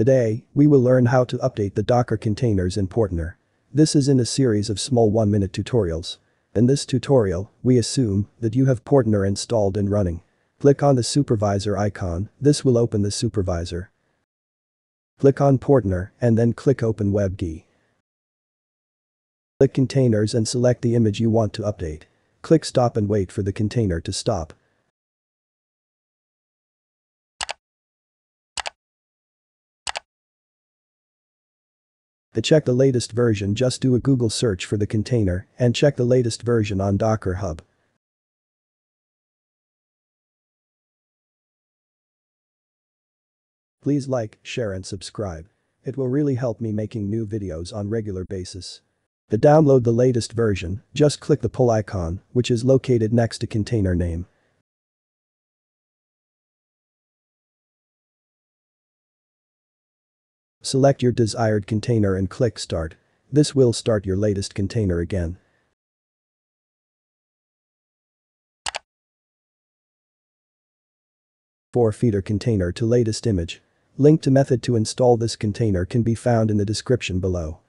Today, we will learn how to update the Docker containers in Portainer. This is in a series of small 1-minute tutorials. In this tutorial, we assume that you have Portainer installed and running. Click on the supervisor icon, this will open the supervisor. Click on Portainer and then click Open WebGui. Click Containers and select the image you want to update. Click Stop and wait for the container to stop. To check the latest version just do a Google search for the container and check the latest version on Docker Hub. Please like, share and subscribe. It will really help me making new videos on regular basis. To download the latest version, just click the pull icon, which is located next to container name. Select your desired container and click start. This will start your latest container again. For feeder container to latest image. Link to method to install this container can be found in the description below.